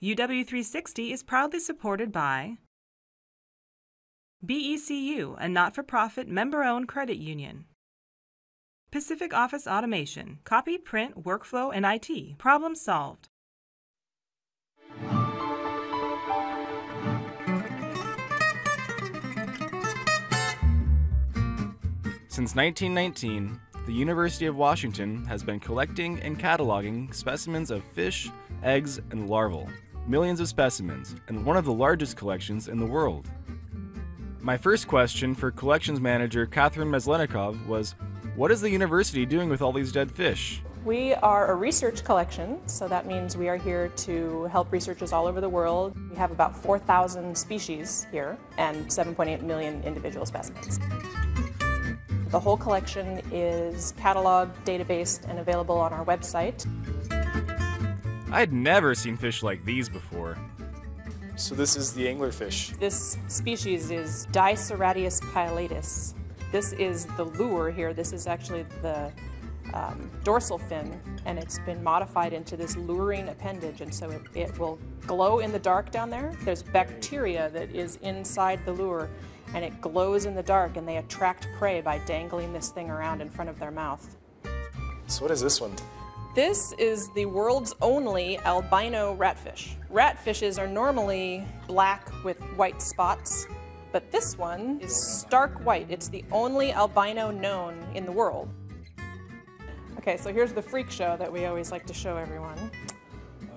UW360 is proudly supported by BECU, a not for profit member owned credit union. Pacific Office Automation, copy, print, workflow, and IT. Problem solved. Since 1919, the University of Washington has been collecting and cataloging specimens of fish, eggs, and larvae. Millions of specimens, and one of the largest collections in the world. My first question for collections manager Katherine Maslenikov was What is the university doing with all these dead fish? We are a research collection, so that means we are here to help researchers all over the world. We have about 4,000 species here and 7.8 million individual specimens. The whole collection is cataloged, databased, and available on our website. I'd never seen fish like these before. So this is the anglerfish. This species is Diceratias pileatus. This is the lure here. This is actually the um, dorsal fin, and it's been modified into this luring appendage, and so it, it will glow in the dark down there. There's bacteria that is inside the lure, and it glows in the dark, and they attract prey by dangling this thing around in front of their mouth. So what is this one? This is the world's only albino ratfish. Ratfishes are normally black with white spots, but this one is stark white. It's the only albino known in the world. Okay, so here's the freak show that we always like to show everyone.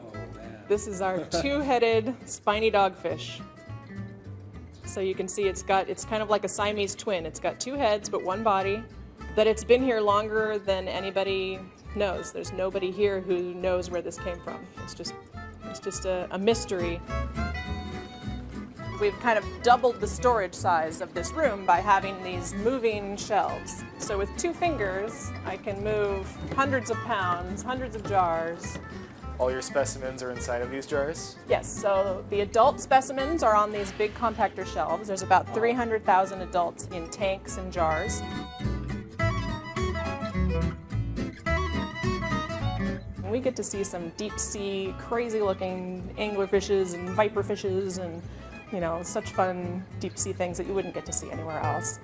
Oh man. This is our two-headed spiny dogfish. So you can see it's got, it's kind of like a Siamese twin. It's got two heads but one body. That it's been here longer than anybody knows. There's nobody here who knows where this came from. It's just, it's just a, a mystery. We've kind of doubled the storage size of this room by having these moving shelves. So with two fingers, I can move hundreds of pounds, hundreds of jars. All your specimens are inside of these jars? Yes, so the adult specimens are on these big compactor shelves. There's about 300,000 adults in tanks and jars. We get to see some deep sea, crazy looking anglerfishes and viperfishes and, you know, such fun deep sea things that you wouldn't get to see anywhere else.